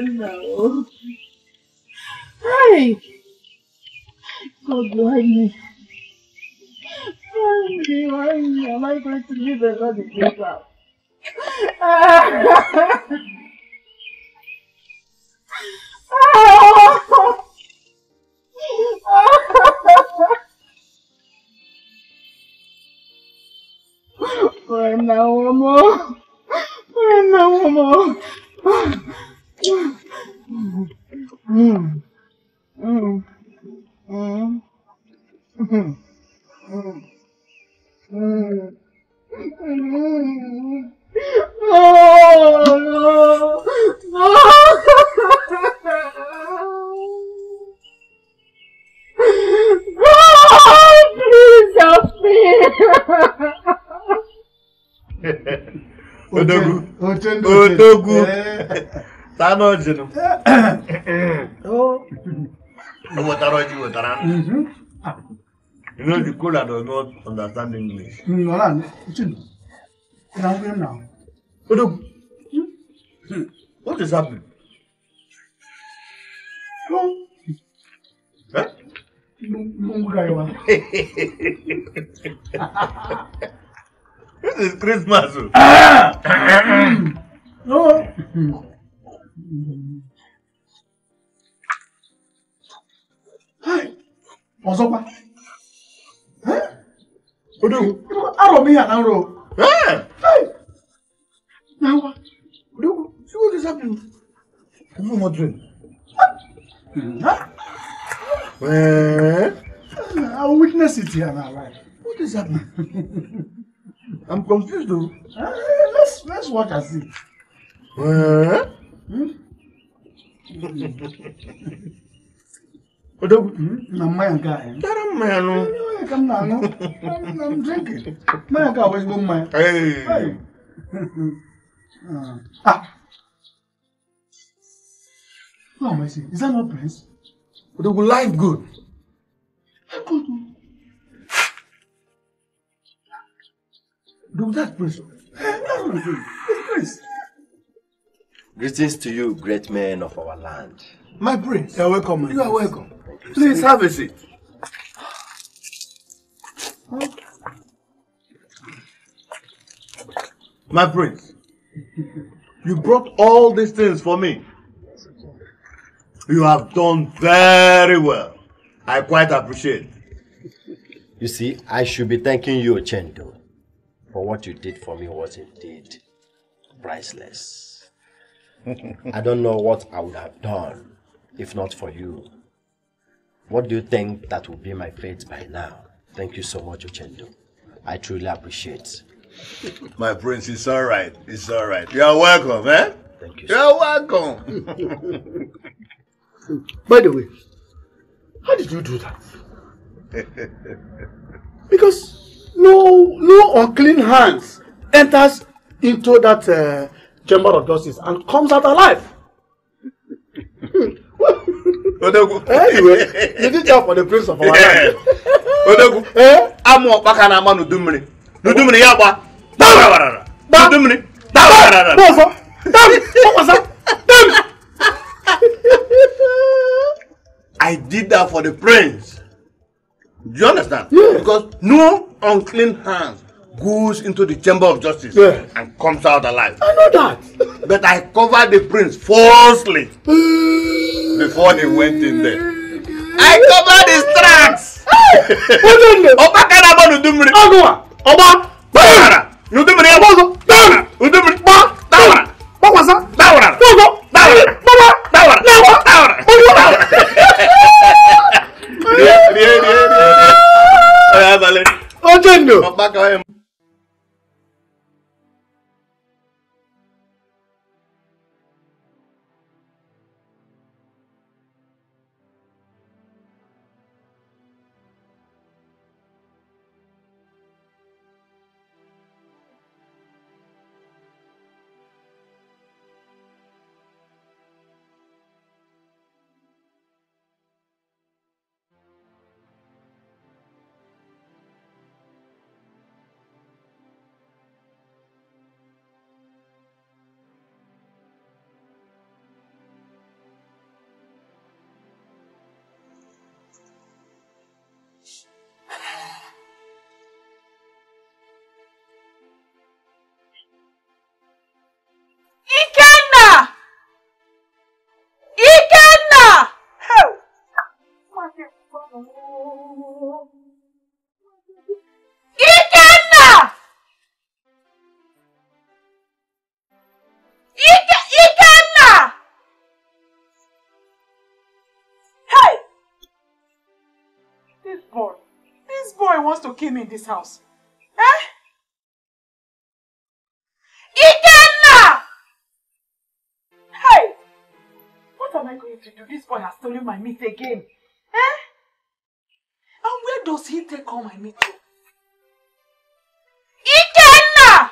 no. Tanu ọjịnụ. You wetara ọjị wetara. You know the cola does not understand English. Nọla Chin. Ina ngwe na. Odogwu. What is happening? Eh? Mungu ga yawa. This is Christmas. o. No. Ọzọkwa. Odogwu. Arọ m ihe na nrọ. I will witness it here now, right? What is happening? I'm confused though. Uh, let's let's watch and see. Eh? Hmm? Odogwu. Na mmanya nke a. eh? Tara mmanya nụ. Mmanya ka m na-aṅụ. I'm- I'm drinking. Mmanya ka bụ ezigbo mmanya. Hey. Hey. Uh, ah. Oh, my see. Is that not Prince? Odogwu life good. Good. Odogwu that's Prince. That's what it is. It's Prince. Greetings to you, great men of our land. My prince. You're welcome. You are welcome. Please have a seat. My prince, you brought all these things for me. You have done very well. I quite appreciate. You see, I should be thanking you, Chendo, for what you did for me was indeed priceless. I don't know what I would have done if not for you. What do you think that would be my fate by now? Thank you so much, Uchendo. I truly appreciate. My prince, it's all right. It's all right. You are welcome, eh? Thank you. You're welcome. By the way, how did you do that? Because no no unclean hands enters into that uh, chamber of justice and comes out alive. Odogwu. Anyway, you did that for the prince of our land. Odogwu. Eh? Amụ ọkpaka na-ama n'udu mmiri. N'udu mmiri ya gba. Gbawarara. N'udu mmiri. Gbawarara. Bọ́sọ̀, dam, bọ́sọ̀, dam. I did that for the prince. Do you understand? Yeah. Because no unclean hands goes into the chamber of justice yeah. and comes out alive. I know that. but I covered the prince falsely before they went in there. I covered his tracks. Ọba kan na bọ́ọ̀lù dùnmìrì. Ọgùnwà. Ọba. Dáwàrà. Nùdùnmìrì ẹ̀ bọ́ọ̀sọ̀. Dáwàrà. ba. Bọ́. Dáwàrà. Bọ́kwasa. Dáwàrà. Bọ́ọ̀sọ̀. Dáwàrà. Bọ́bá. Dáwàrà. Náwà. Dáwàrà. Olúwa. Dáwàrà. Rie rie rie wants to kill me in this house. Eh? Ikenna! Hey! What am I going to do? This boy has stolen my meat again. Does he take all my meat to? Ikenna!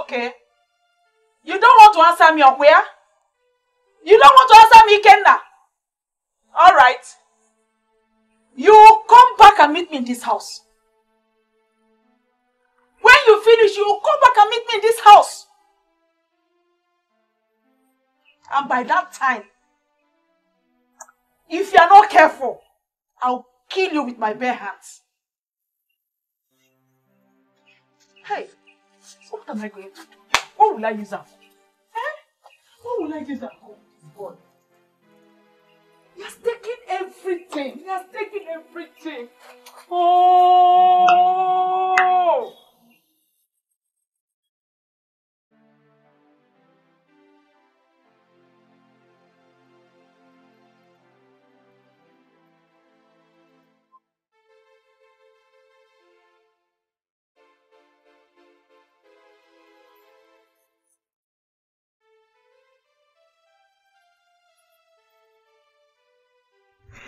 Okay. You don't want to answer me, where? You don't want to answer me, Ikenna? Alright. You come back and meet me in this house. When you finish, you come back and meet me in this house. And by that time, if you are not careful, I'll kill you with my bare hands. Hey, what am I going to do? What will I use that for? Eh? What will I use that for? Boy. He has taken everything. He has taken everything. Oh!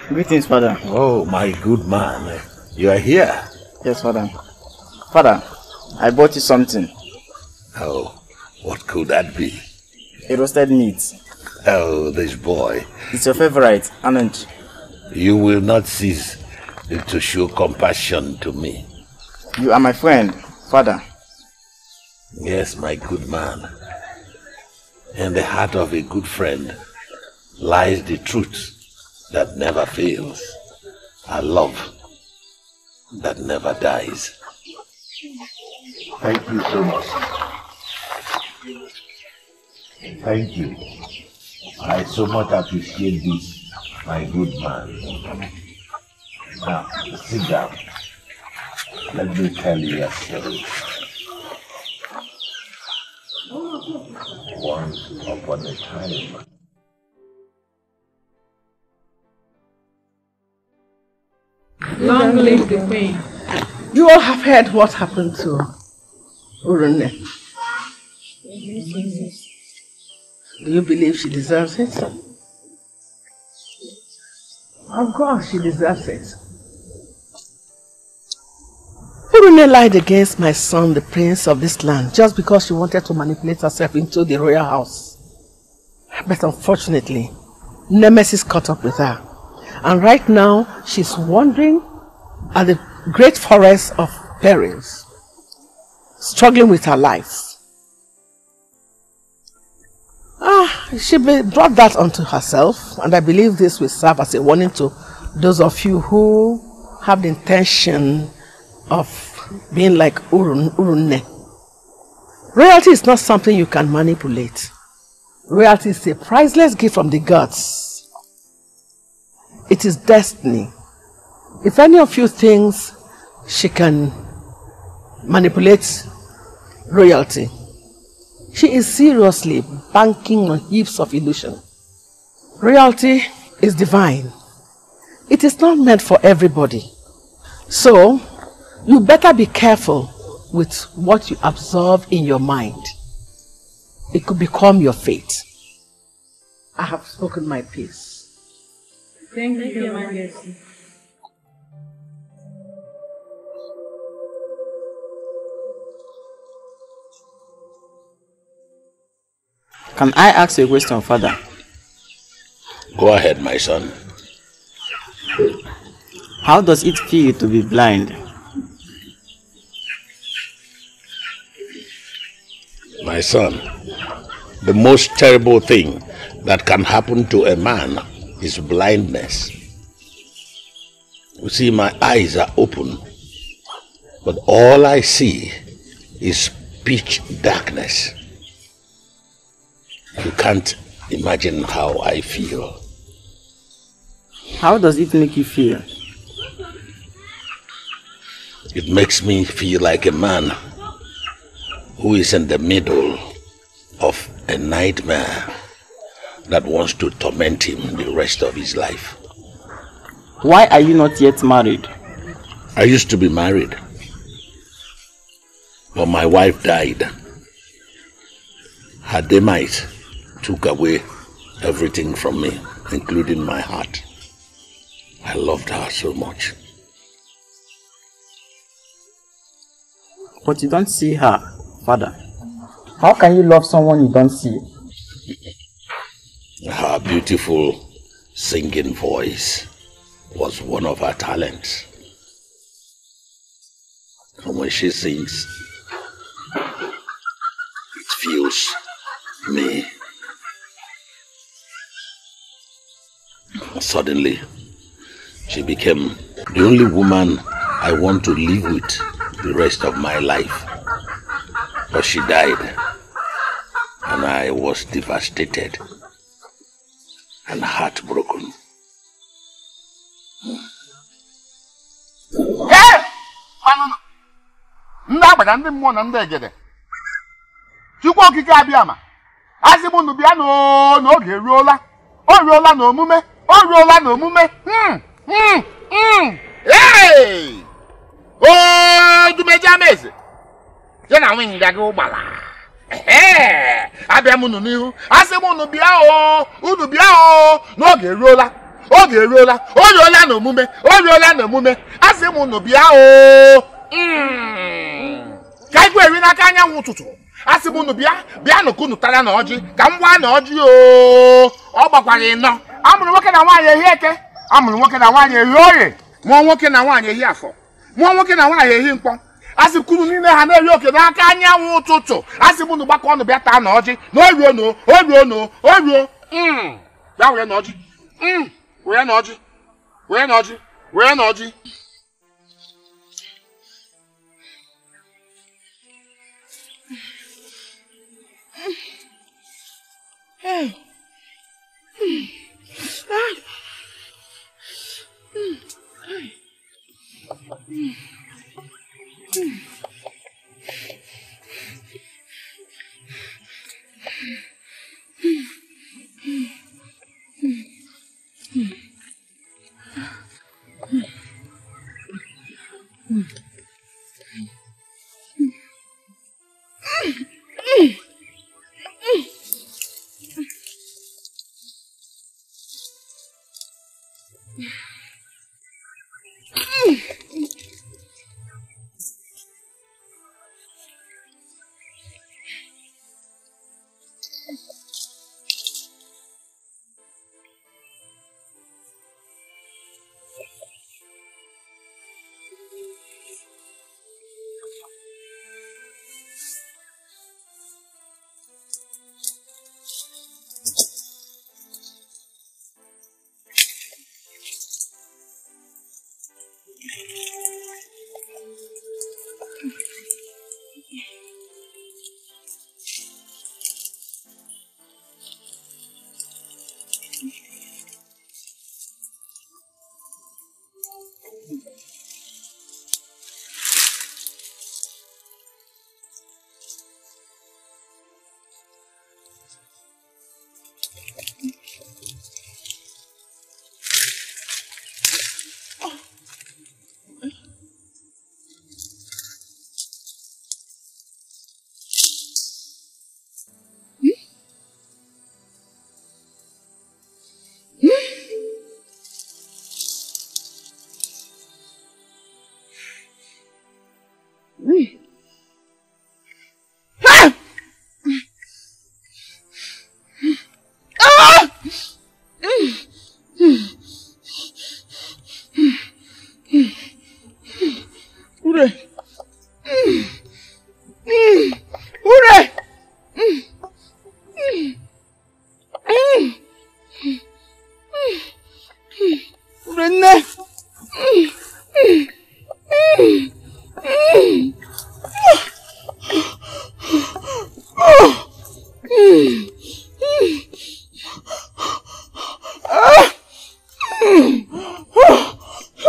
Greetings, Father. Oh, my good man. You are here? Yes, Father. Father, I bought you something. Oh, what could that be? A roasted meat. Oh, this boy. It's your favorite, Anand. You will not cease to show compassion to me. You are my friend, Father. Yes, my good man. In the heart of a good friend lies the truth that never fails, a love that never dies. Thank you so much. Thank you. I so much appreciate this, my good man. Now, sit down. Let me tell you a story. Once upon a time, Long live the queen. You all have heard what happened to Urune. Do you believe she deserves it? Of course she deserves it. Urune lied against my son, the prince of this land, just because she wanted to manipulate herself into the royal house. But unfortunately, Nemesis caught up with her. And right now, she's wandering at the great forest of perils, struggling with her life. Ah, she brought that onto herself, and I believe this will serve as a warning to those of you who have the intention of being like Urun, Urunne. Royalty is not something you can manipulate. Royalty is a priceless gift from the gods. It is destiny. If any of you thinks she can manipulate royalty, she is seriously banking on heaps of illusion. Royalty is divine. It is not meant for everybody. So, you better be careful with what you absorb in your mind. It could become your fate. I have spoken my piece. Thank you, Your Majesty. Can I ask you a question, Father? Go ahead, my son. How does it feel to be blind? My son, the most terrible thing that can happen to a man is blindness. You see, my eyes are open, but all I see is pitch darkness. You can't imagine how I feel. How does it make you feel? It makes me feel like a man who is in the middle of a nightmare that wants to torment him the rest of his life. Why are you not yet married? I used to be married. But my wife died. Her demise took away everything from me, including my heart. I loved her so much. But you don't see her, father. How can you love someone you don't see? Her beautiful singing voice was one of her talents. And when she sings, it fills me. Suddenly, she became the only woman I want to live with the rest of my life. But she died, and I was devastated and heartbroken. ndị agbada ndị mmụọ na ndị egede. Chukwu okike abịa ma asị m n'oge eruola. O ruola n'omume. O ruola n'omume. Hmm, hmm, hmm. Odumeji amaeze ya na nwunye gị ụgbala! Abịa m unu n'ihu. Asị m unu bịa o unu bịa o. N'oge eruola oge eruola o ruola n'omume o ruola n'omume. Asị m unu bịa o. Mm. ka igwe eri n'aka anyanwụ ụtụtụ. Asị m unu bịa bịa nụ ka unu tara na ọjị ka m gwa na ọjị o. Ọ gbakwara ịnọ. Amụrụ nwoke na nwaanyị ehi eke. Amụrụ nwoke na nwaanyị ehi oye. Mụọ nwoke na nwaanyị ehi afọ. Mụọ nwoke na nwaanyị ehi mkpọ. asị kunu niile ha na-eri oke n'aka anyanwụ ụtụtụ asị mụ na gbakọ ọnụ bịa taa na ọjị na oruo no oruo no oruo bịa were na ọjị were na ọjị were na ọjị were na ọjị Hey. Hmm. Ah. Hmm. Hey. Hmm. 嗯。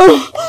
Oh.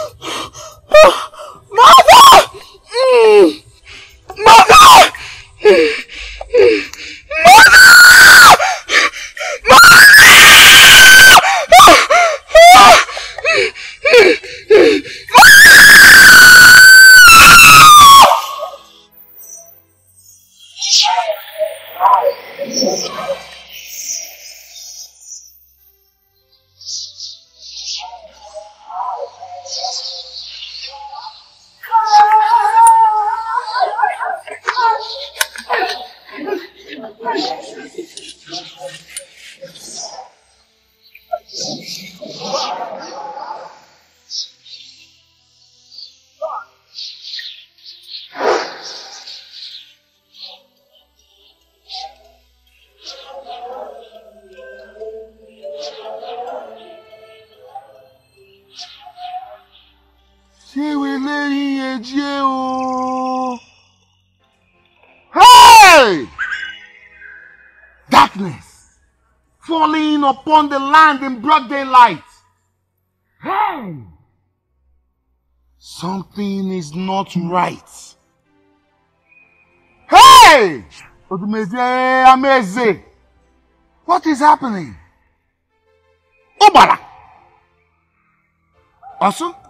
Upon the land in broad daylight. Hey! Something is not right. Hey! What is happening? Ụgbara! Ọsụ?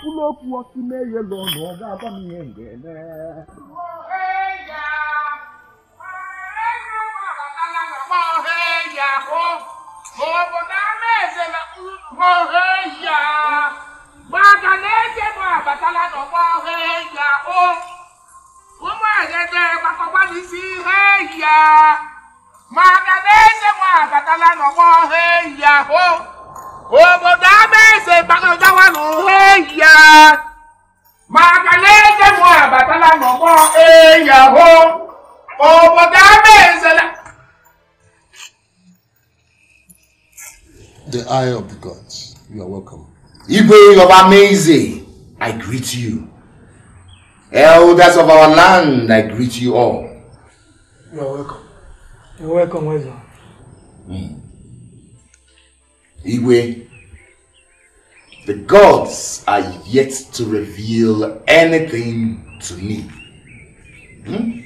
ekwula okwu ọkụmeyelo na ọ ga-agba m ihe m ga-eme obodo ama eze na ọha ehi a maka na eze m abatala n'ọgba ọha ehi ahụ ụmụegede gbakọkwa n'isi ihe ehi a maka na eze m abatala n'ọgba ọha ehi ahụ obodo amaeze gbakọtawa n'ọhịa maka na eze bụ abatala n'ọgba ọhịa o obodo amaeze na The eye of the gods. You are welcome. Igwe of Amaze, I greet you. Elders of our land, I greet you all. You are welcome. You're welcome, Wezo. Igwe, the gods are yet to reveal anything to me. Hmm?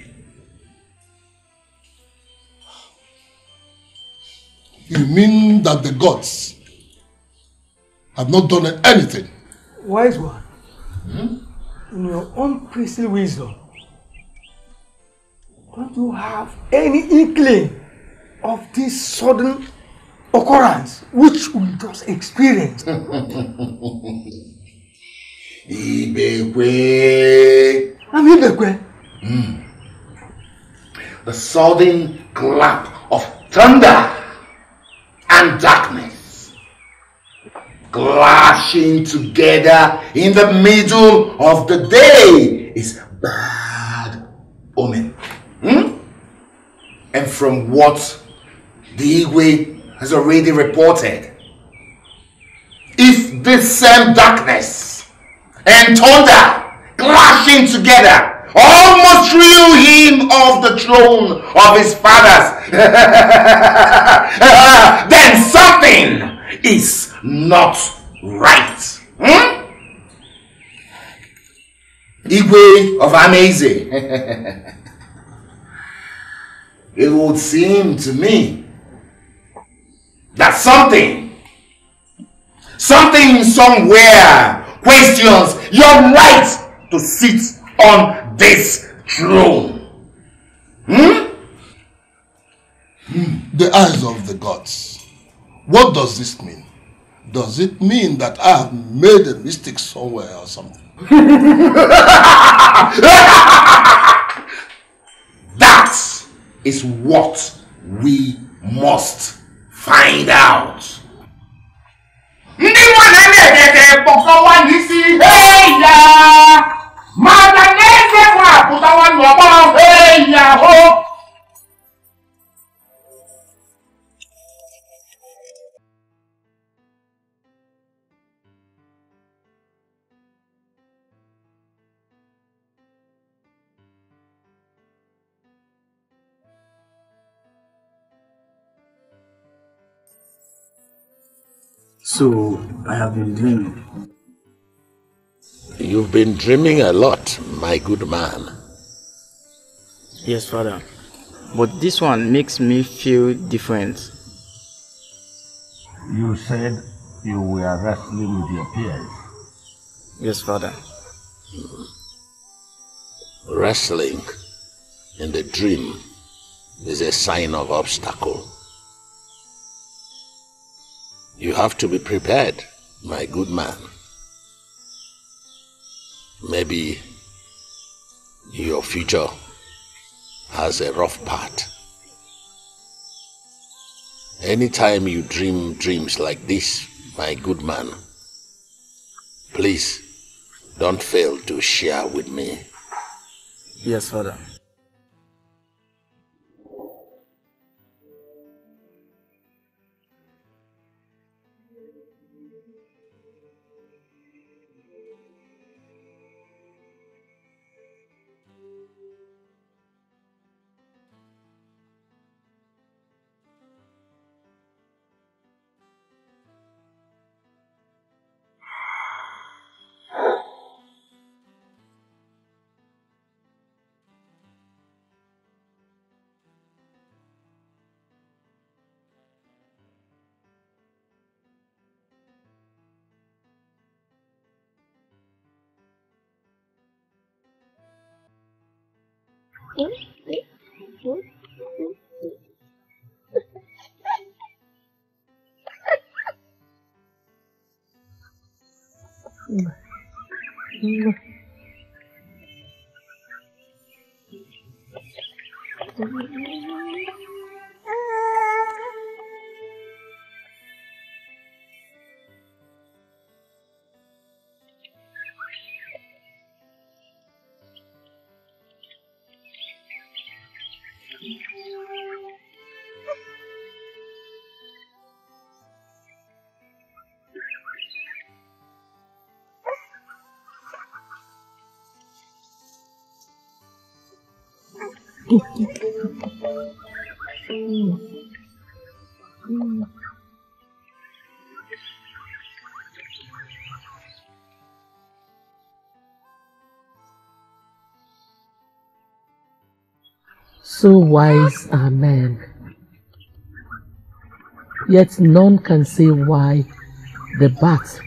You mean that the gods have not done anything? Wise one, in your own priestly wisdom, don't you have any inkling of this sudden occurrence which we just experienced? Ibekwe. I'm Ibekwe. The sudden clap of thunder and darkness clashing together in the middle of the day is bad omen. Hmm? And from what the Igwe has already reported, if this same darkness and thunder clashing together almost threw him off the throne of his fathers, then something is not right. Hmm? Igwe of Amaeze. it would seem to me that something, something somewhere questions your right to sit on this throne. Hmm? The eyes of the gods. What does this mean? Does it mean that I have made a mistake somewhere or something? That is what we must find out. Ndị nwanne kpọkọwa n'isi heya mana n'eze nwa apụtawa n'ọgbọ ya hụ So, I have been dreaming. You've been dreaming a lot, my good man. Yes, Father. But this one makes me feel different. You said you were wrestling with your peers. Yes, Father. Wrestling in the dream is a sign of obstacle. You have to be prepared, my good man. Maybe your future has a rough part. Anytime you dream dreams like this, my good man, please don't fail to share with me. Yes, Father. So wise are men. Yet none can say why the bat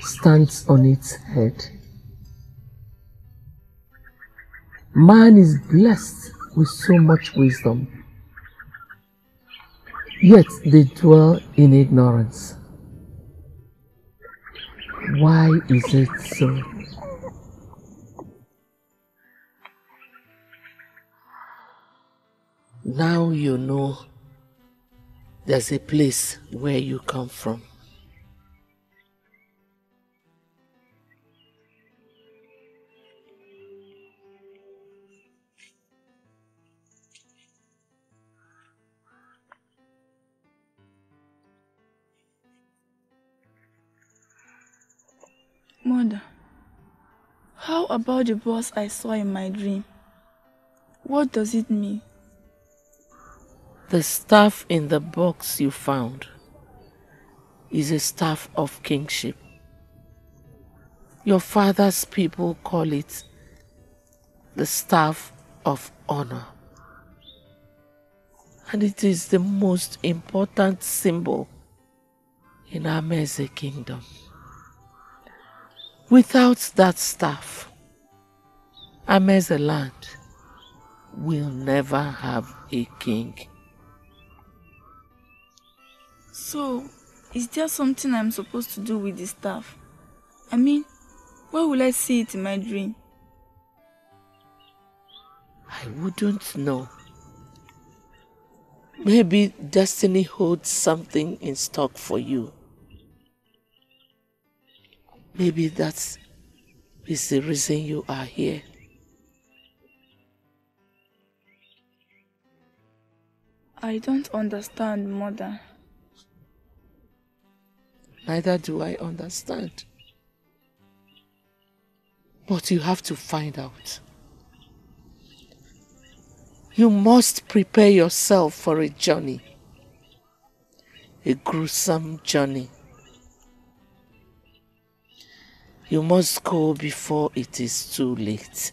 stands on its head. Man is blessed with so much wisdom, yet they dwell in ignorance. Why is it so? Now you know there's a place where you come from. Mother, how about the boss I saw in my dream? What does it mean? The staff in the box you found is a staff of kingship. Your father's people call it the staff of honor. And it is the most important symbol in our Meze kingdom. Without that staff, Ameze land will never have a king. So, is there something I'm supposed to do with the staff? I mean, where will I see it in my dream? I wouldn't know. Maybe destiny holds something in stock for you. Maybe that is the reason you are here. I don't understand, Mother. Neither do I understand. But you have to find out. You must prepare yourself for a journey. A gruesome journey. You must go before it is too late.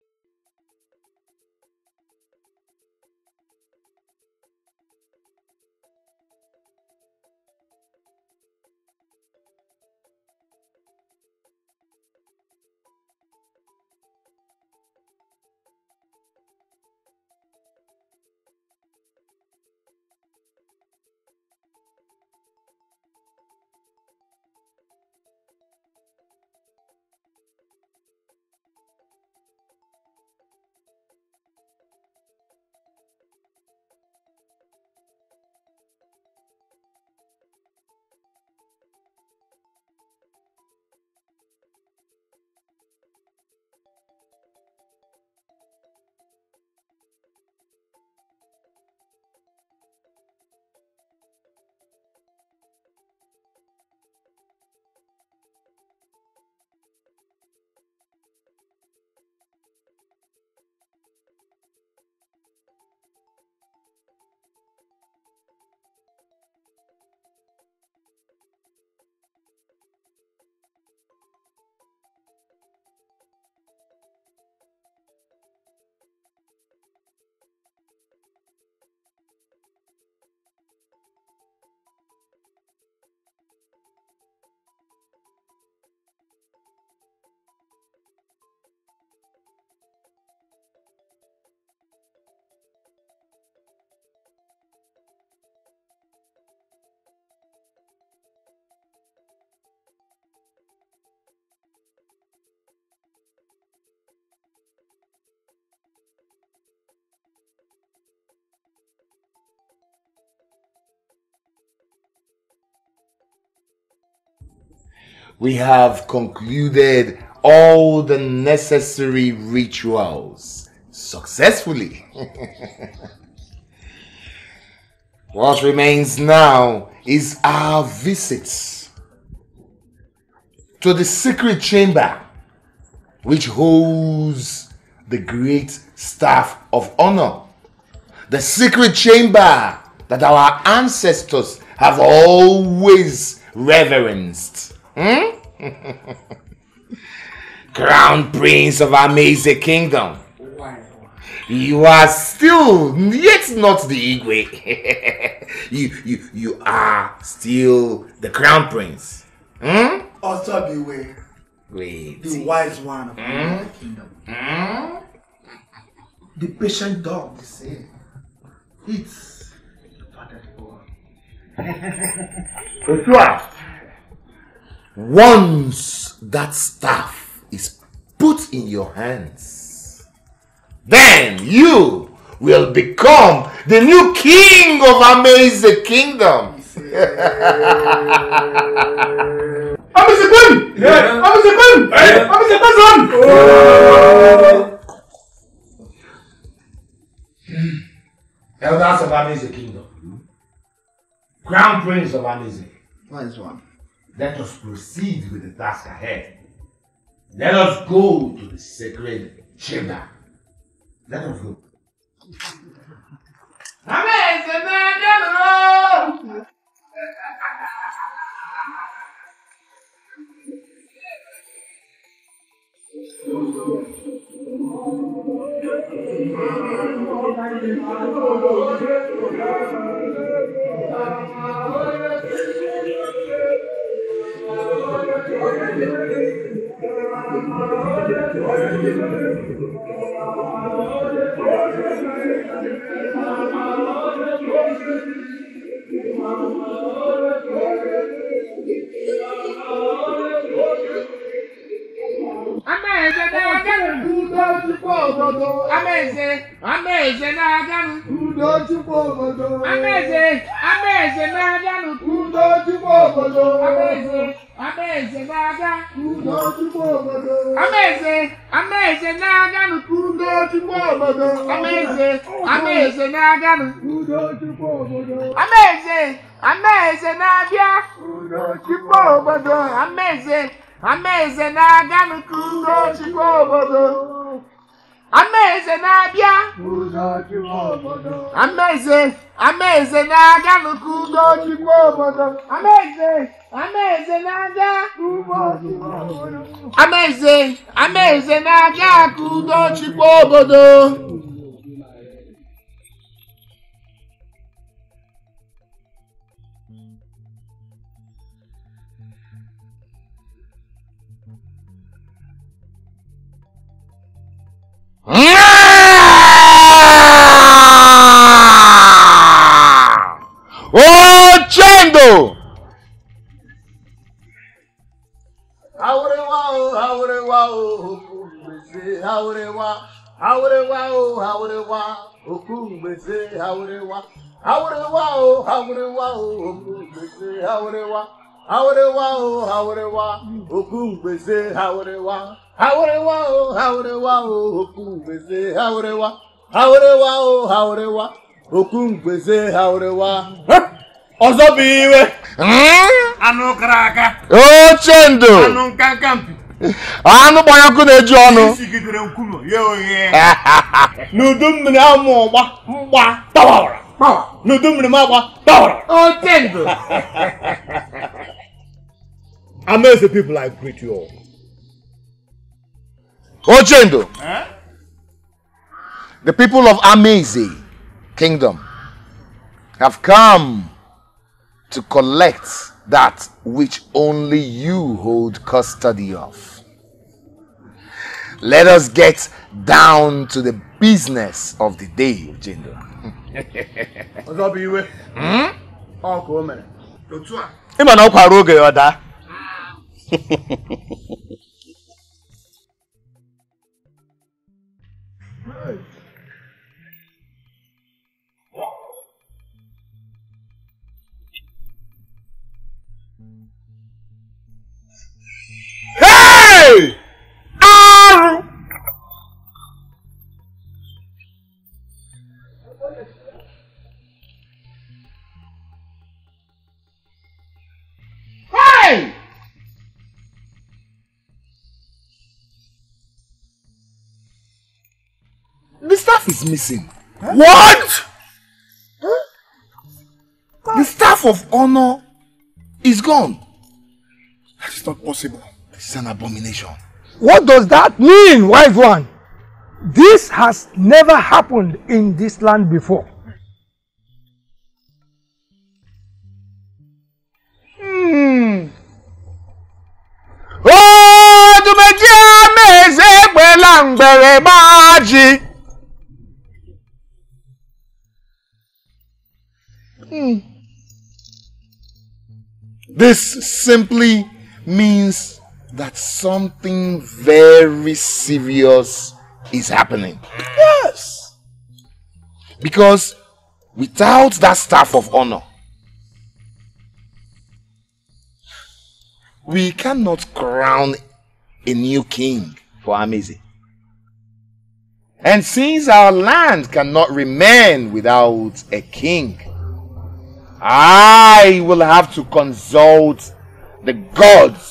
we have concluded all the necessary rituals successfully. what remains now is our visits to the secret chamber which holds the great staff of honor. The secret chamber that our ancestors have always reverenced. Hmm? Crown Prince of Amaeze Kingdom. You are still yet not the Igwe. you, you, you are still the Crown Prince. Hmm? Also be way. Wait. The wise one of Hmm? the kingdom. Hmm? The patient dog, they say. It's the Otu a, Once that staff is put in your hands, then you will become the new king of Amaeze Kingdom. Amisekun! Amisekun! Amisekun! Elders of Amaeze Kingdom, Crown Prince of Amaeze, Wise one. Let us proceed with the task ahead. Let us go to the sacred chamber. Let us go. Amaeze ا ماي chukwu obodo. Amaeze, Amaeze na-aga n'udo chukwu obodo. Amaeze, Amaeze na-aga n'udo chukwu obodo. Amaeze, Amaeze na-aga n'udo chukwu obodo. Amaeze, Amaeze na-aga n'udo chukwu obodo. Amaeze, Amaeze na-aga n'udo chukwu obodo. Amaeze, Amaeze na-abịa n'udo chukwu obodo. Amaeze, Amaeze na-aga n'udo chukwu obodo. Amaeze na-abịa Amaeze, Amaeze na-aga n'udo chukwu obodo. Amaeze, Amaeze na-aga Amaeze, Amaeze na-aga n'udo chukwu obodo. Ochendo! Haurewa o, haurewa o, oku mgbese, haurewa. Haurewa o, haurewa, oku mgbese, haurewa. Haurewa o, haurewa o, mgbese, haurewa. O, haurewa, oku mgbese, haurewa. Haurewa o, haurewa o, oku mgbese, haurewa. Haurewa o, haurewa, haurewa. Ọzọ bụ iwe. Anụ kara aka. Ochendo! Anụ nkanka mpi. Anụ gbara ọkụ na-eju ọnụ. Isigidere nkwulu ya oghe. N'udu mmiri amụ ọgba mgba tawara. N'udu mmiri m agba tawara. Ochendo! Amaze people I greet you all. Ochendo! The people of Amaeze Kingdom have come to collect that which only you hold custody of. Let us get down to the business of the day, Ochendo. Ọzọ bụ iwe. Ọ ka o mere. Otu a. ị na ọ kwara oge ya ọ daa R Hey! The staff is missing. Huh? What? Huh? The staff of honor is gone. That is not possible. Is an abomination. What does that mean, wise one? This has never happened in this land before. Hmm. Odumeji ameze gbela ngbere gbaji. Hmm. This simply means that something very serious is happening. Yes. Because without that staff of honor, we cannot crown a new king for Amaeze. And since our land cannot remain without a king, I will have to consult the gods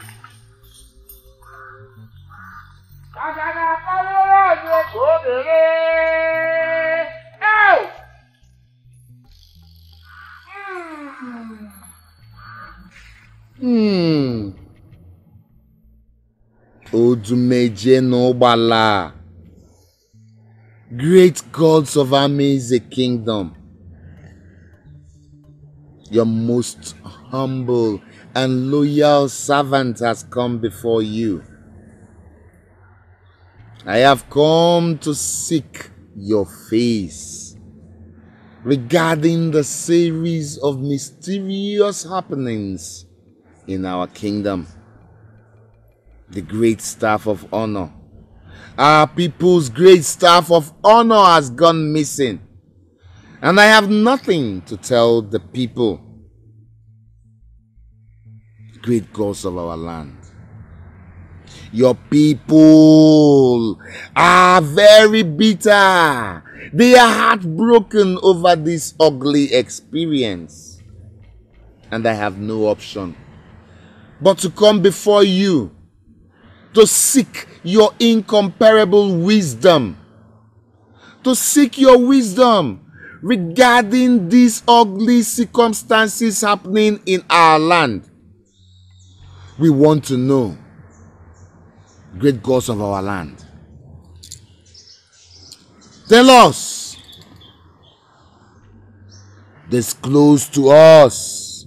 Aga na-akarịrị anyị ka o dere. Ew! Hmm. Odumeje n'ụgbala. Great gods of Amaeze kingdom. Your most humble and loyal servant has come before you. I have come to seek your face regarding the series of mysterious happenings in our kingdom. The great staff of honor. Our people's great staff of honor has gone missing. And I have nothing to tell the people. Great gods of our land. Your people are very bitter. They are heartbroken over this ugly experience. And I have no option but to come before you to seek your incomparable wisdom. To seek your wisdom regarding these ugly circumstances happening in our land. We want to know, great gods of our land. Tell us, disclose to us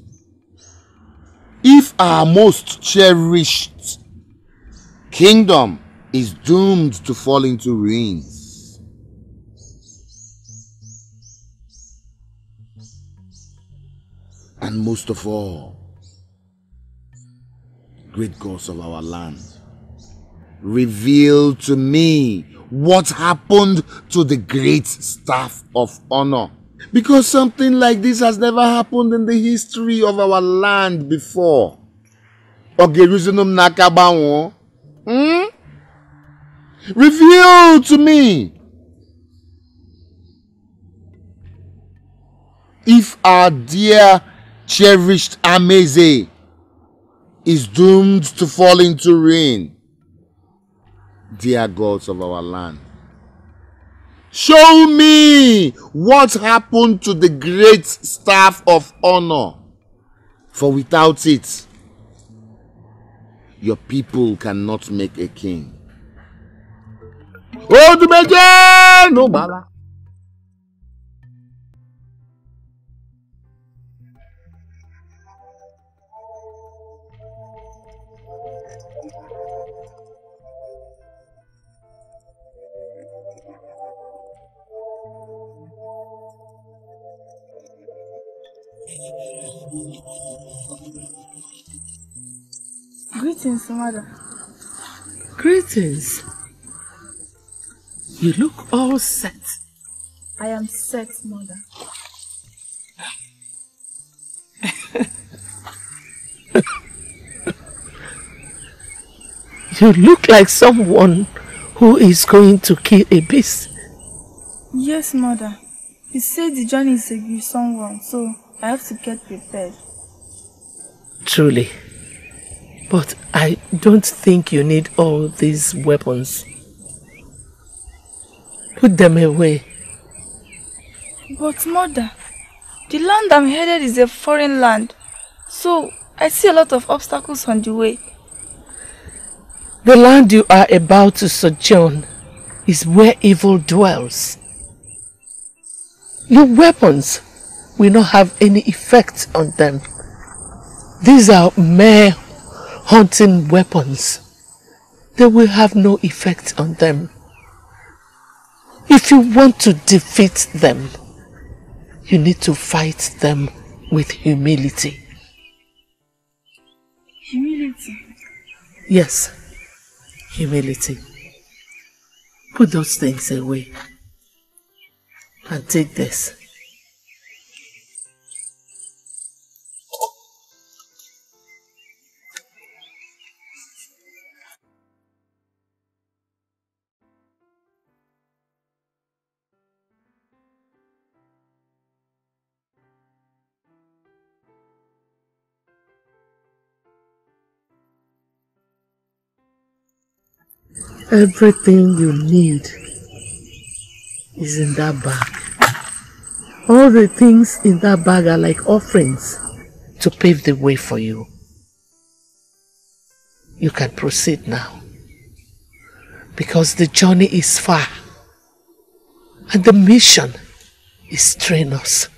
if our most cherished kingdom is doomed to fall into ruins. And most of all, great gods of our land, reveal to me what happened to the great staff of honor. Because something like this has never happened in the history of our land before. Ogeruzunum Nakabanwo. Hmm? Reveal to me if our dear cherished Amaeze is doomed to fall into ruin, dear gods of our land. Show me what happened to the great staff of honor. For without it, your people cannot make a king. Odumeje no Greetings, mother. Greetings. You look all set. I am set, mother. you look like someone who is going to kill a beast. Yes, mother. He said the journey is a gruesome one, so I have to get prepared. Truly. But I don't think you need all these weapons. Put them away. But mother, the land I'm headed is a foreign land, so I see a lot of obstacles on the way. The land you are about to sojourn is where evil dwells. Your weapons will not have any effect on them. These are mere hunting weapons. They will have no effect on them. If you want to defeat them, you need to fight them with humility. Humility. Yes, humility. Put those things away and take this. Everything you need is in that bag. All the things in that bag are like offerings to pave the way for you. You can proceed now. Because the journey is far and the mission is strenuous.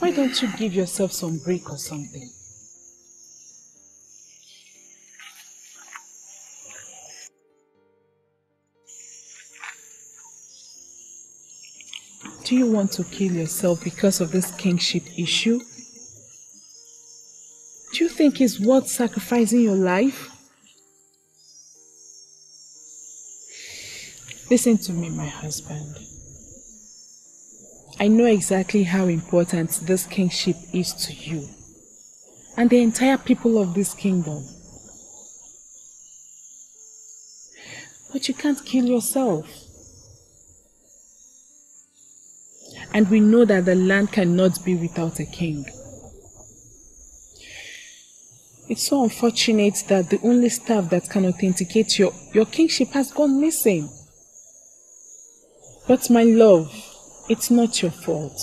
Don't you give yourself some break or something? Do you want to kill yourself because of this kingship issue? Do you think it's worth sacrificing your life? Listen to me, my husband. I know exactly how important this kingship is to you and the entire people of this kingdom. But you can't kill yourself. And we know that the land cannot be without a king. It's so unfortunate that the only staff that can authenticate your, your kingship has gone missing. But my love, it's not your fault.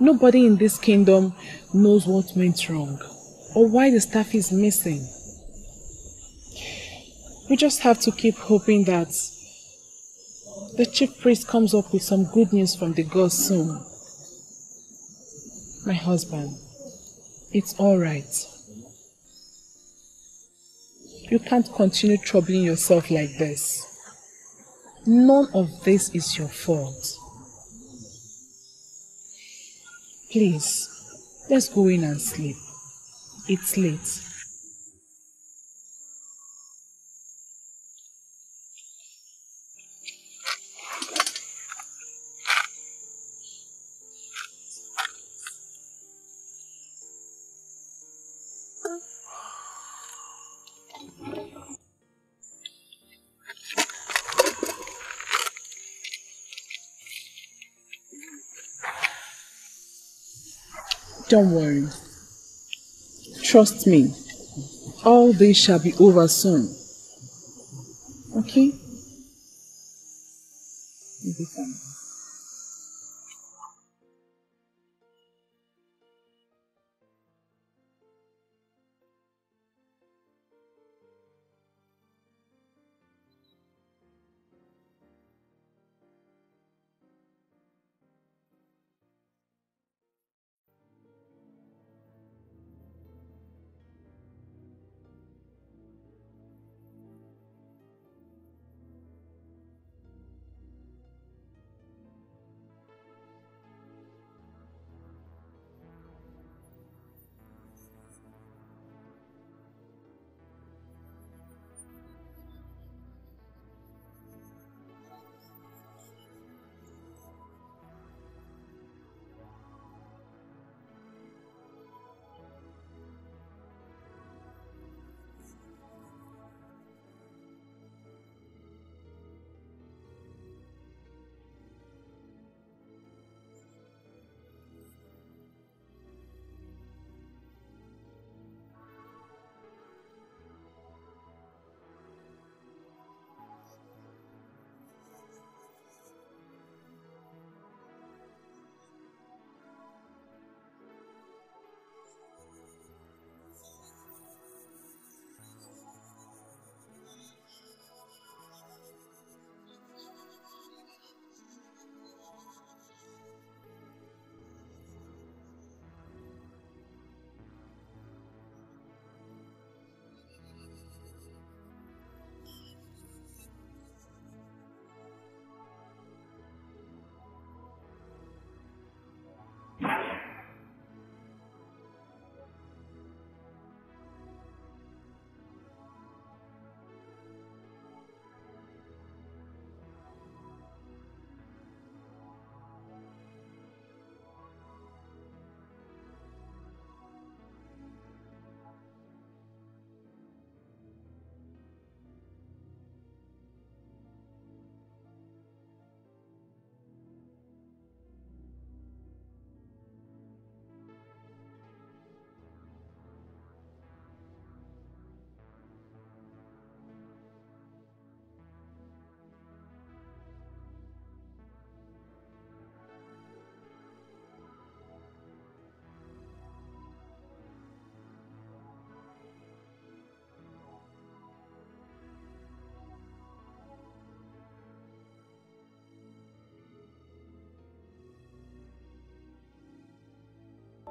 Nobody in this kingdom knows what went wrong or why the staff is missing. We just have to keep hoping that the chief priest comes up with some good news from the gods soon. My husband, it's alright. You can't continue troubling yourself like this. None of this is your fault. Please, let's go in and sleep. It's late. Don't worry. Trust me. All this shall be over soon. Okay? You'll be fine.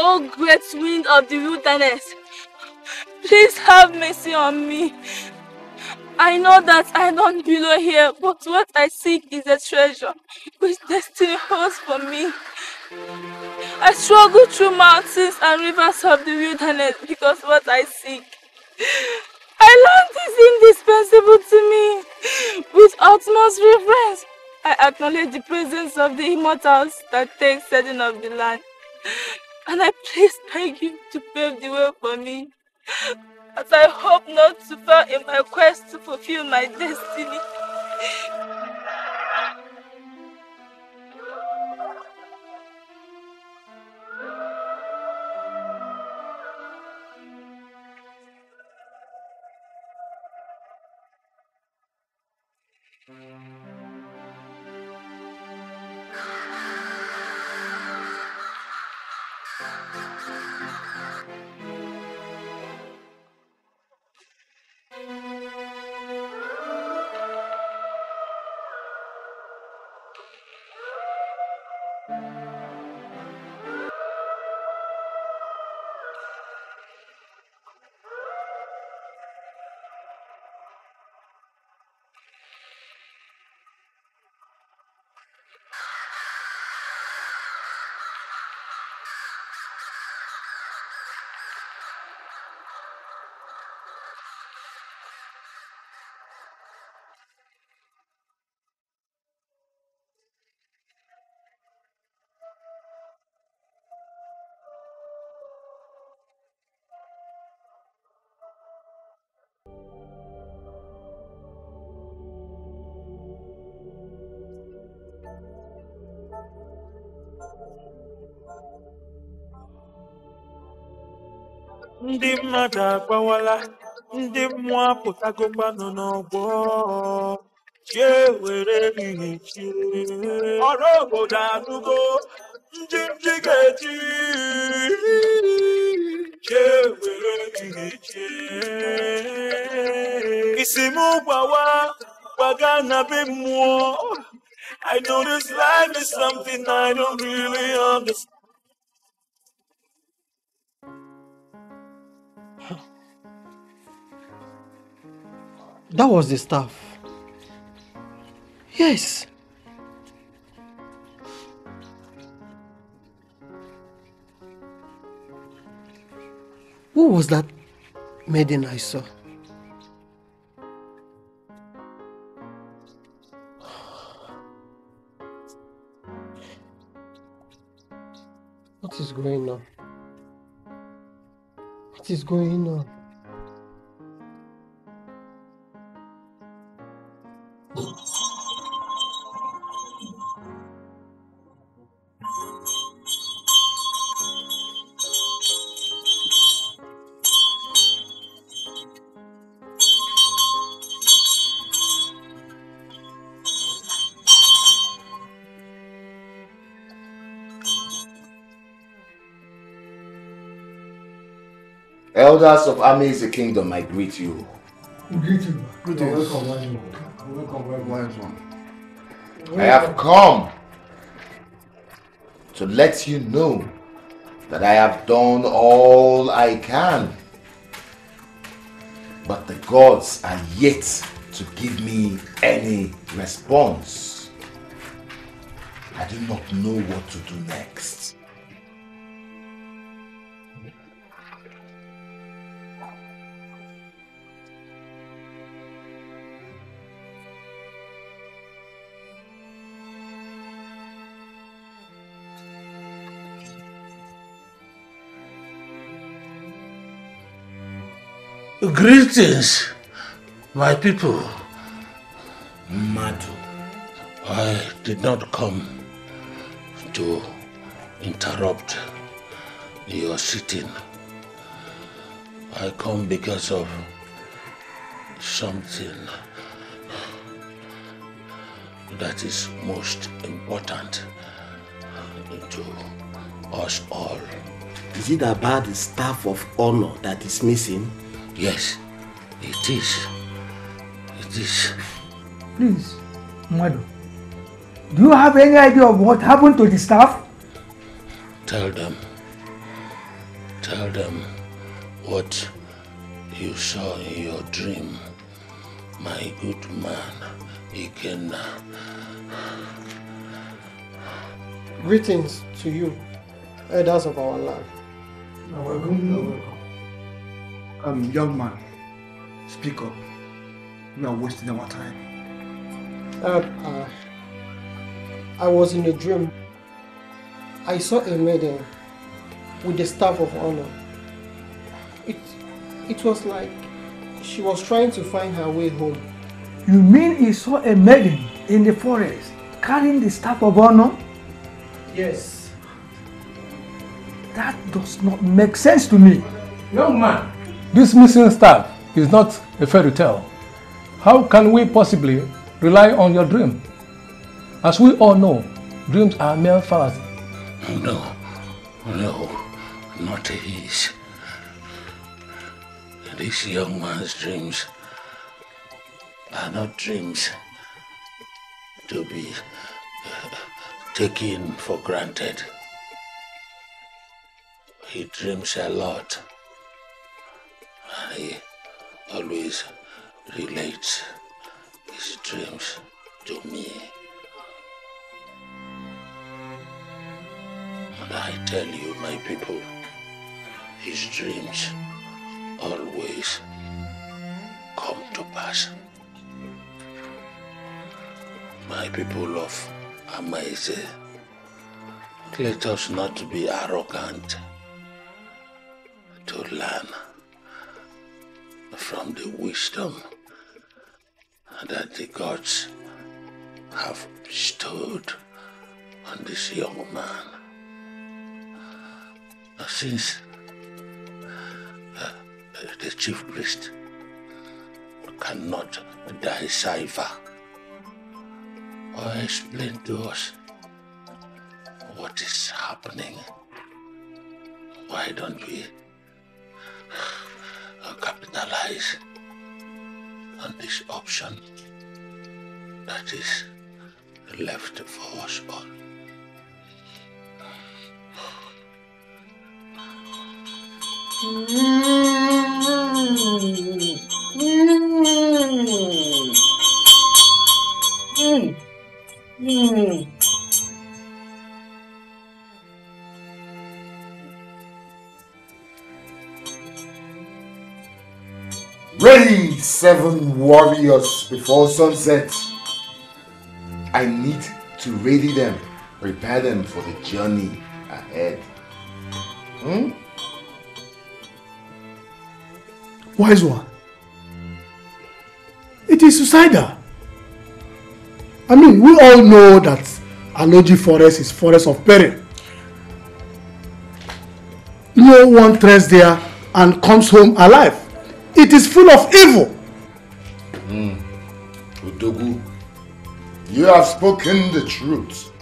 Oh, great wind of the wilderness, please have mercy on me. I know that I don't belong here, but what I seek is a treasure which destiny holds for me. I struggle through mountains and rivers of the wilderness because what I seek. I is indispensable to me. With utmost reverence, I acknowledge the presence of the immortals that take setting of the land. And I please beg you to pave the way for me, as I hope not to fail in my quest to fulfill my destiny. Mmadụ agbawala ndị mmụọ apụtagokwanụ n'ọgbọ. Were ehihie chie ọrụ obodo anụgo ndị ndị ga-eji. Chie were ehihie chie isi m gbawa gbaga na be mmụọ. I know this life is something I don't really understand. That was the staff. Yes. Who was that maiden I saw? What is going on? What is going on? Elders of Amaeze Kingdom, I greet you. Greet you. Good You're welcome, wise one. Welcome, welcome, wise one. I have come to let you know that I have done all I can. But the gods are yet to give me any response. I do not know what to do next. Greetings, my people. Madu. I did not come to interrupt your sitting. I come because of something that is most important to us all. Is it about the staff of honor that is missing? Yes, it is. It is. Please, Madu, do you have any idea of what happened to the staff? Tell them. Tell them what you saw in your dream, my good man, Ikenna. Greetings to you, elders of our land. You're welcome. You're welcome. Um, young man, speak up. We are wasting our time. Uh, uh, I was in a dream. I saw a maiden with the staff of honor. It, it was like she was trying to find her way home. You mean you saw a maiden in the forest carrying the staff of honor? Yes. That does not make sense to me. Young man, this missing staff is not a fairy tale. How can we possibly rely on your dream? As we all know, dreams are mere fallacy. No, no, not his. This young man's dreams are not dreams to be uh, taken for granted. He dreams a lot, he always relates his dreams to me. And I tell you, my people, his dreams always come to pass. My people of Amaeze, let us not be arrogant to learn from the wisdom that the gods have bestowed on this young man. Since uh, the chief priest cannot decipher or explain to us what is happening, why don't we capitalize on this option that is left for us all? Mm. Mm. Mm. Raise seven warriors before sunset. I need to ready them, prepare them for the journey ahead. Hmm? Wise one. It is suicidal. I mean, we all know that Aloji Forest is forest of peril. No one treads there and comes home alive. It is full of evil. Hmm. Udogu, you have spoken the truth.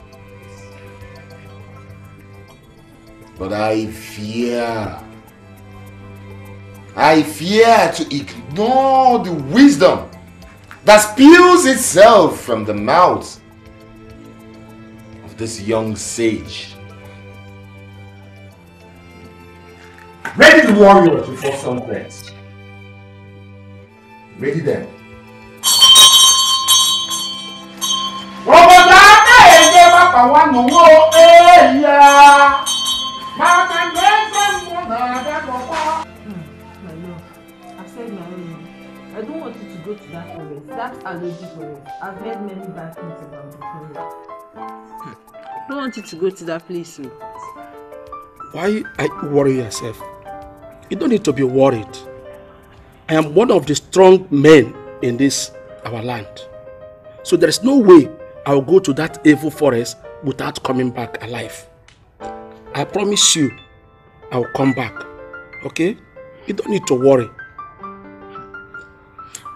But I fear I fear to ignore the wisdom that spews itself from the mouth of this young sage. Ready the warriors before sunset. Ready them. Obodo eje maka nwanne nwo eya. Maka na eze mmụọ. My love, I've said my own. I don't want you to go to that forest. That's allergy forest. I've heard many bad things about the forest. I don't want you to go to that place. oh. Why I worry yourself? You don't need to be worried. I am one of the strong men in this our land. So there is no way I will go to that evil forest without coming back alive. I promise you, I will come back. Okay? You don't need to worry.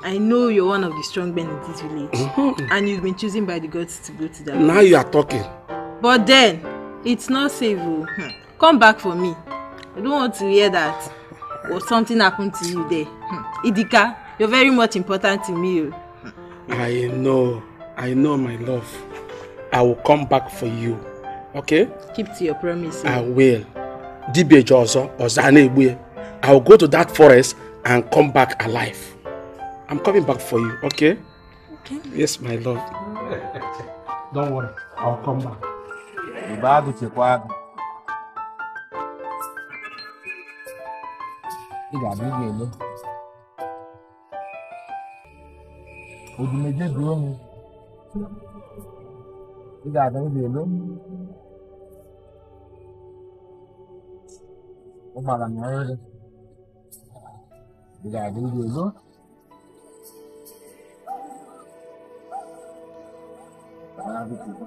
I know you're one of the strong men in this village. And you've been chosen by the gods to go to that Now place. you are talking. But then, it's not safe. oh. Hmm. Come back for me. I don't want to hear that. Or something happened to you there. Hmm. Idika, you're very much important to me. oh. I know. I know, my love. I will come back for you. Okay? Keep to your promise. I will. Dibia Jozo or Zane I will go to that forest and come back alive. I'm coming back for you, okay? Okay. Yes, my love. Don't worry. I'll come back. Igbe agụ chekwa Ị ga-abịa ị ga-elo. Odumeje duo m. Ị ga-abịa ị ga-elo. Ụgbara na nri. Ị ga-abịa ị ga-elo. Agụ chekwa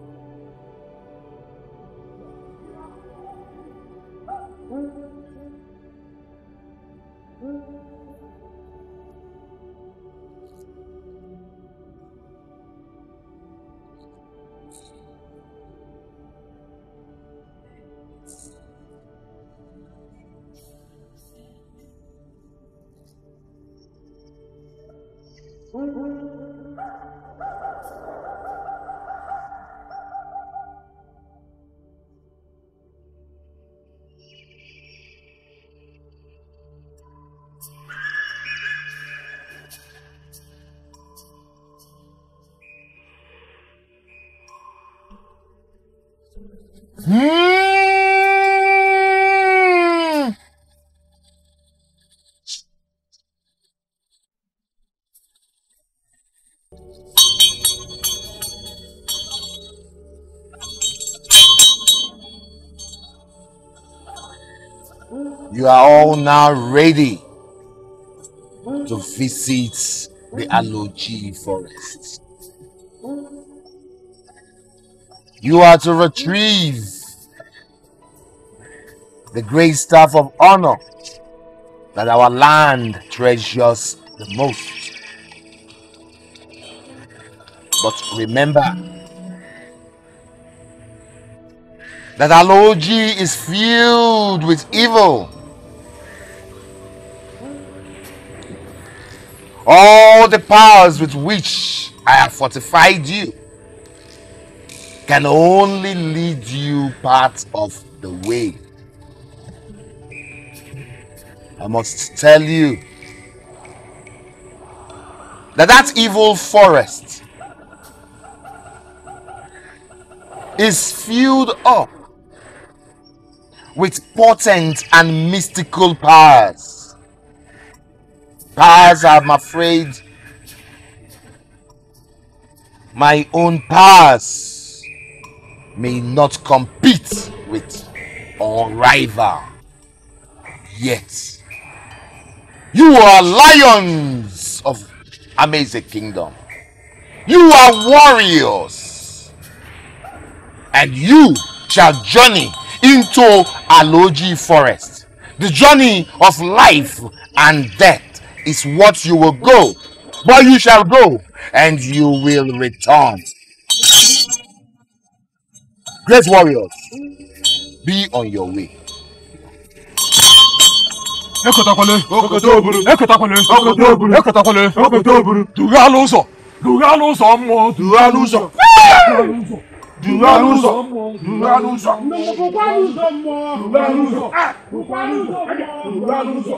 Hmm. You are all now ready to visit the Aloji forest. You are to retrieve the great staff of honor that our land treasures the most. But remember that Aloji is filled with evil. All the powers with which I have fortified you can only lead you part of the way. I must tell you that that evil forest is filled up with potent and mystical powers. Powers I'm afraid my own powers may not compete with or rival. Yet, you are lions of Amaeze Kingdom. You are warriors. And you shall journey into Aloji Forest. The journey of life and death is what you will go. But you shall go and you will return. Great warriors, be on your way. Ekotakole, okoto oburu. Ekotakole, okoto oburu. Ekotakole, okoto oburu. Dùrá ló ń sọ. Dùrá ń sọ ọmọ. Ń sọ. Dùrá ló ń sọ. Dùrá ń sọ. Dùrá ló ń sọ ọmọ. Ń sọ. Dùrá ló ń sọ. Dùrá ń sọ. Dùrá ló ń sọ.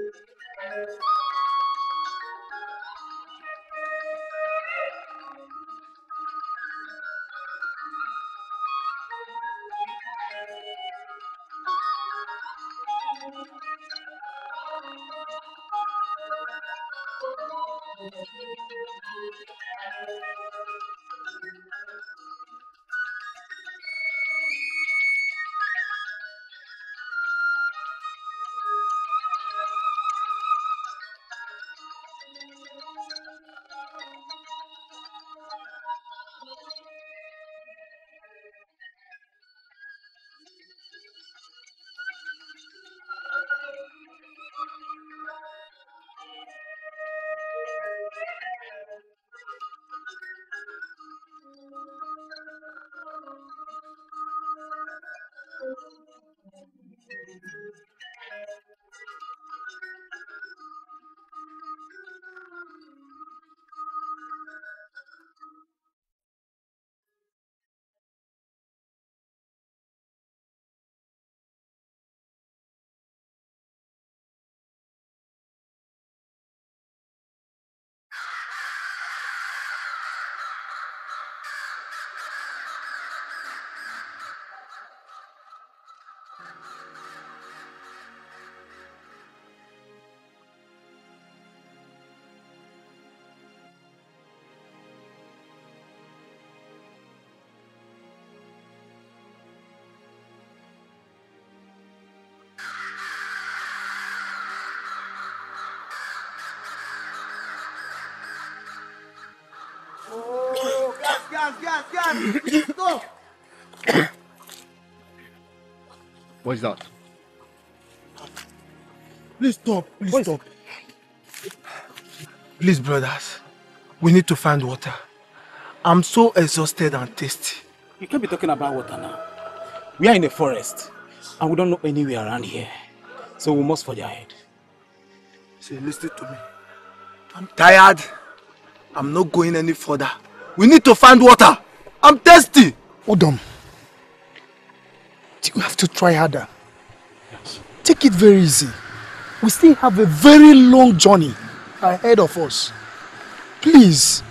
gas, gas. Go. What's that? Please stop. Please stop. Please, brothers. We need to find water. I'm so exhausted and thirsty. You can't be talking about water now. We are in the forest and we don't know anywhere around here. So we must forge ahead. See, listen to me. I'm tired. I'm not going any further. We need to find water. I'm thirsty. Hold on. You have to try harder. Yes. Take it very easy. We still have a very long journey ahead of us. Please.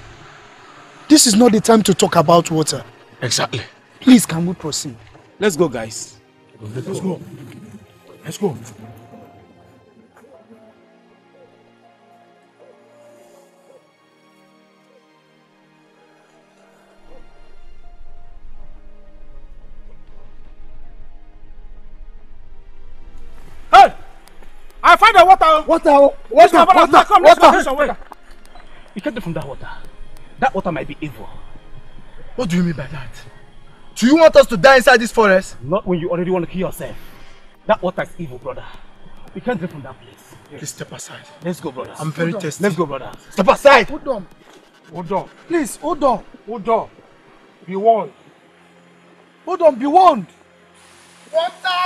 This is not the time to talk about water. Exactly. Please, can we proceed? Let's go, guys. Let's go. Let's go. Hey! Find the water. Water. Let's Water. go, brother. Water. Come, let's. Water. Let's go. You can't drink from that water. That water might be evil. What do you mean by that? Do you want us to die inside this forest? Not when you already want to kill yourself. That water is evil, brother. You can't drink from that place. Please step aside. Let's go, brother. I'm very Hold thirsty. Let's go, brother. Step aside. Hold on. Hold on. Please, hold on. Hold on. Be warned. Hold on, be warned. Water!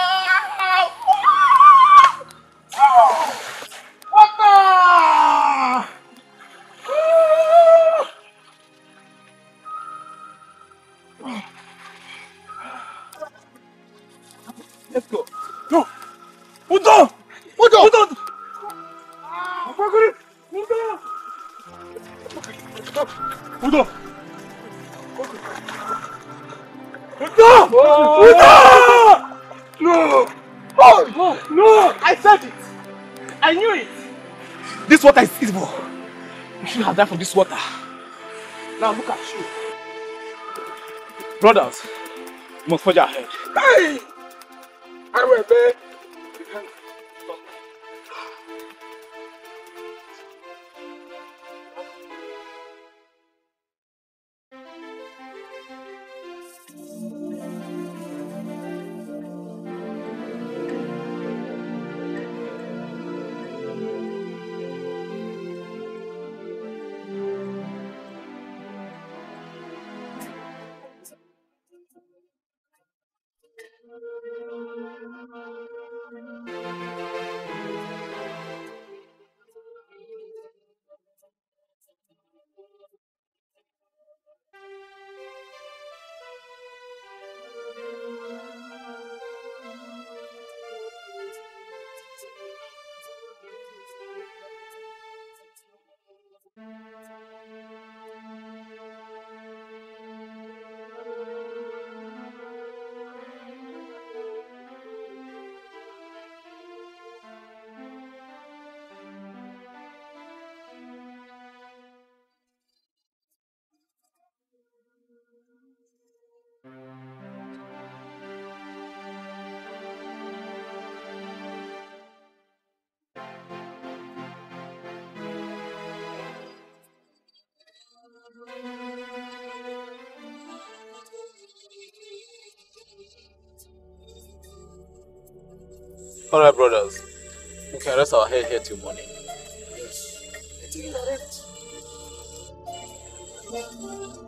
Let's go. No! Hold on! Hold on! Hold on! Hold on! Hold on! Hold on! No! Oh, no! No! I said it! I knew it! This water is evil. You should have died from this water. Now look at you. Brothers, you must forge ahead. Hey! I All right, brothers. We can rest our head here till morning. Yes. I think you're right.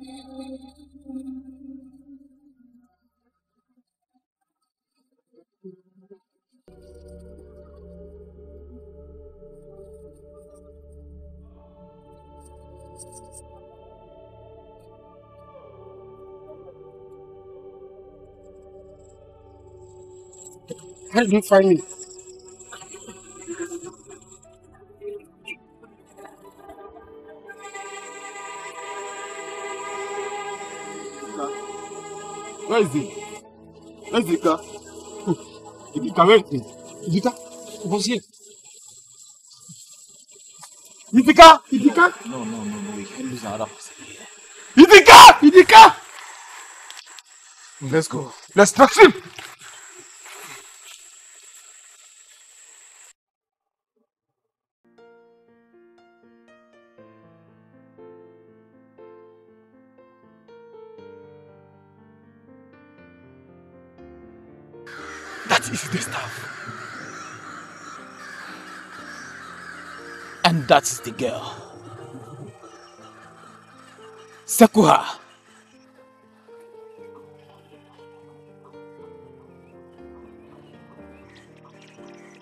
Where is find Where is the car? Idika, where is he? Idika, he was here. Idika! Idika! No, no, no, no. We can't lose another person here. Idika! Idika! Let's go. Let's touch that is the girl. Sekuha.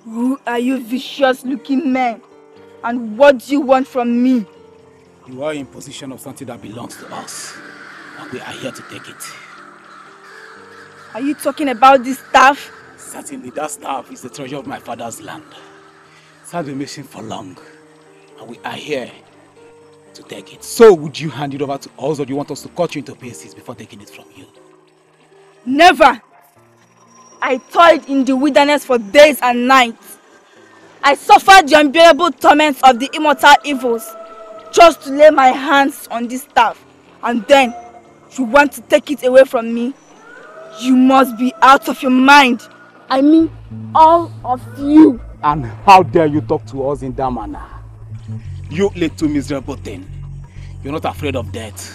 Who are you vicious looking men? And what do you want from me? You are in possession of something that belongs to us. And we are here to take it. Are you talking about this staff? Certainly, that staff is the treasure of my father's land. It has been missing for long. And we are here to take it. So, would you hand it over to us or do you want us to cut you into pieces before taking it from you? Never! I toiled in the wilderness for days and nights. I suffered the unbearable torments of the immortal evils just to lay my hands on this staff. And then, you want to take it away from me? You must be out of your mind. I mean, all of you. And how dare you talk to us in that manner? You little miserable thing. You're not afraid of death.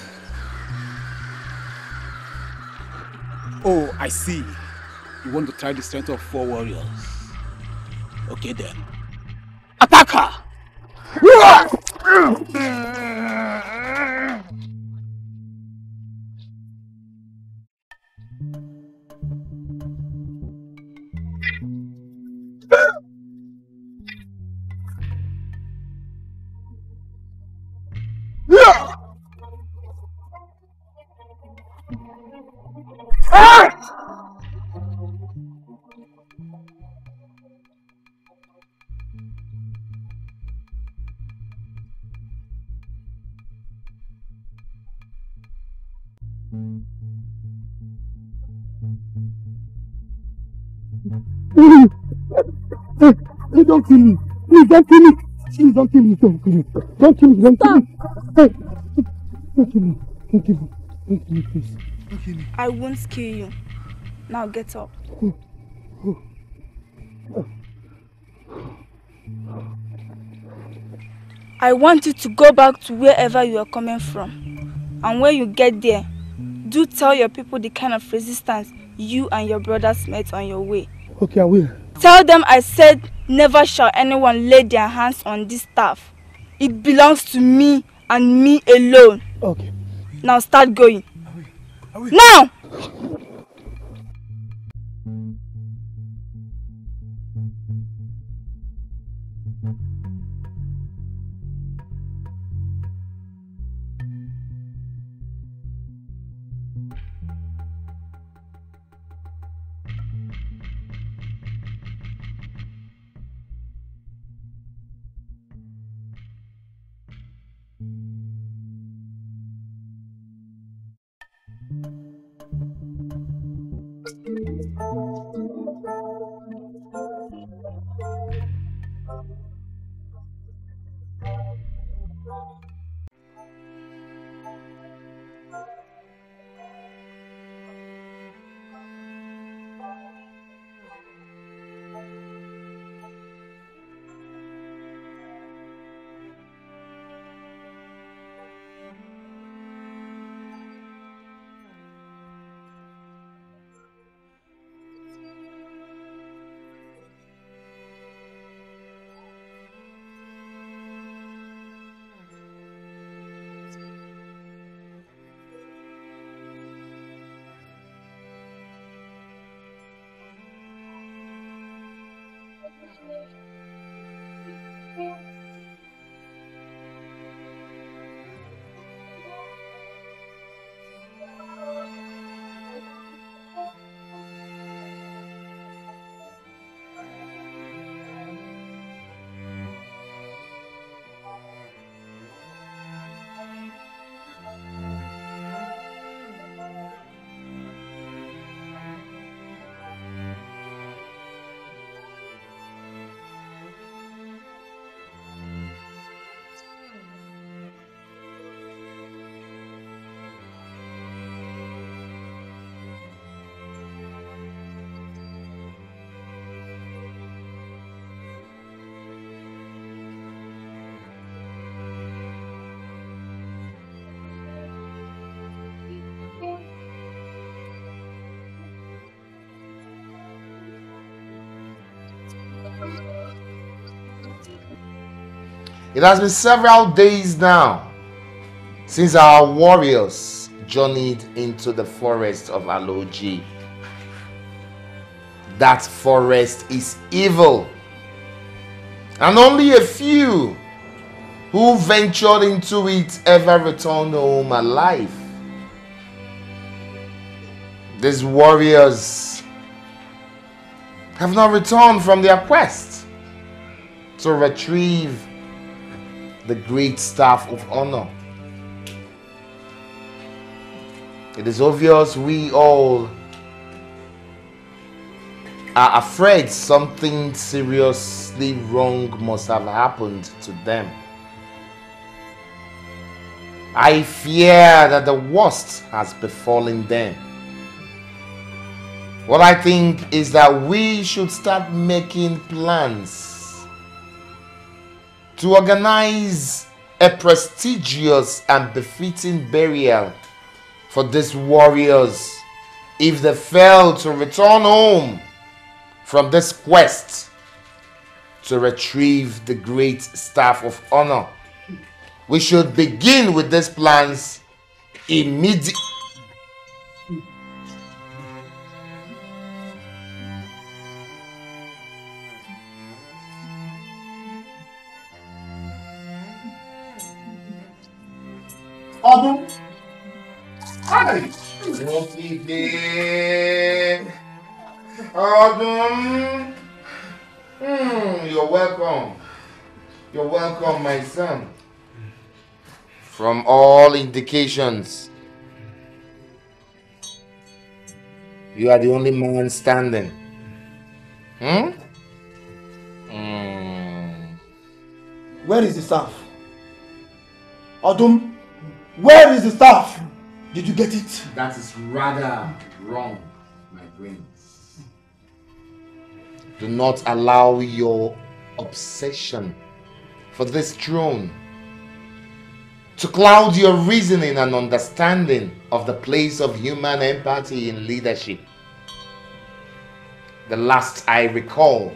Oh, I see. You want to try the strength of four warriors. Okay then. Attack her! don't kill me. Please don't kill me. Please don't kill me. Don't kill me. Don't kill me. Don't kill me. Hey, don't kill me. Don't kill me. Don't kill me, please. Don't kill me. I won't kill you. Now get up. I want you to go back to wherever you are coming from. And when you get there, do tell your people the kind of resistance you and your brothers met on your way. Okay, I will. Tell them I said never shall anyone lay their hands on this staff. It belongs to me and me alone. Okay. Now start going. Now! It has been several days now since our warriors journeyed into the forest of Aloji. That forest is evil, and only a few who ventured into it ever returned home alive. These warriors have not returned from their quest to retrieve the great staff of honor. It is obvious we all are afraid something seriously wrong must have happened to them. I fear that the worst has befallen them. What I think is that we should start making plans to organize a prestigious and befitting burial for these warriors if they fail to return home from this quest to retrieve the great staff of honor. We should begin with these plans immediately. Ọdún. Hi. Ọdún. Hmm, you're welcome. You're welcome, my son. From all indications, you are the only man standing. Hmm? Hmm. Where is the staff? Odum, where is the staff? Did you get it? That is rather wrong, my prince. Do not allow your obsession for this throne to cloud your reasoning and understanding of the place of human empathy in leadership. The last I recall,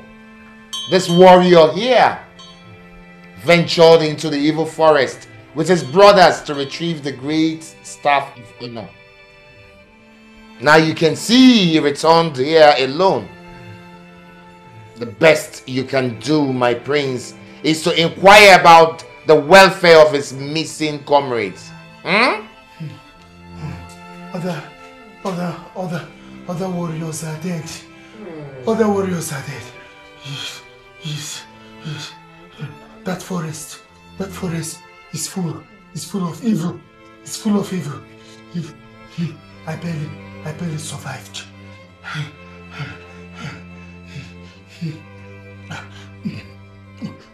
this warrior here ventured into the evil forest with his brothers to retrieve the great staff of honor. Now you can see he returned here alone. The best you can do, my prince, is to inquire about the welfare of his missing comrades. Hmm? Other, other, other, other warriors are dead. Other warriors are dead. Yes, yes, yes. That forest, that forest is full, is full of evil. It's full of evil. He, he, I barely, I barely survived.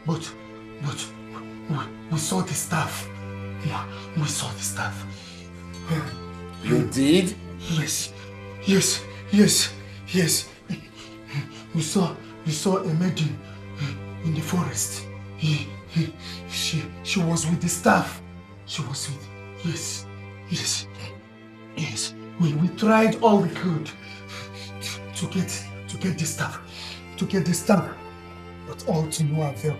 But, but, we, we saw the staff. We saw the staff. You did? Yes, yes, yes, yes. We saw, we saw a maiden in the forest. He, he, she, she was with the staff. She was with, yes, yes, yes. We, we tried all we could to get, to get the staff, to get the staff, but all to no avail.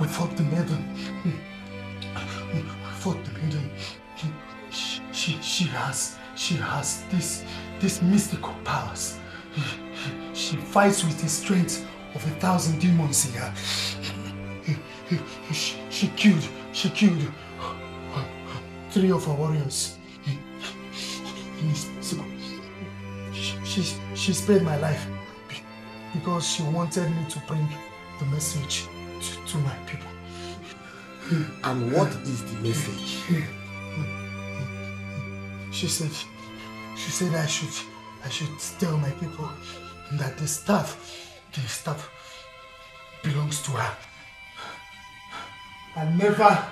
We fought the maiden. We fought the maiden. She, she, she has, she has this, this mystical powers. She fights with the strength of a thousand demons in her. She, she killed, she killed three of our warriors. She, she, she spared my life because she wanted me to bring the message to, to my people. And what is the message? She said, she said I should, I should tell my people that the staff, the staff belongs to her. And never,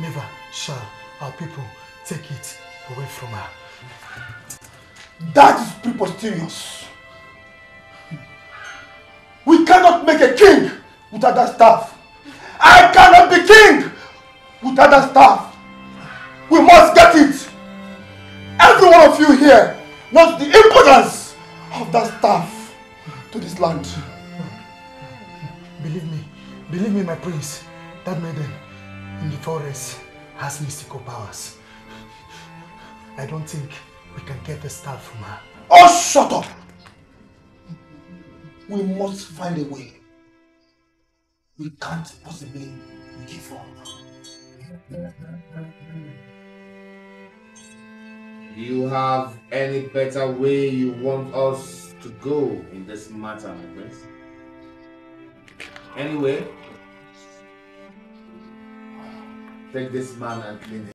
never shall our people take it away from her. That is preposterous. We cannot make a king without that staff. I cannot be king without that staff. We must get it. Every one of you here knows the importance of that staff to this land. Believe me, believe me, my prince, that maiden in the forest has mystical powers. I don't think we can get the staff from her. Oh, shut up! We must find a way. We can't possibly give up. You have any better way you want us to go in this matter, my prince? Anyway, take this man and clean him.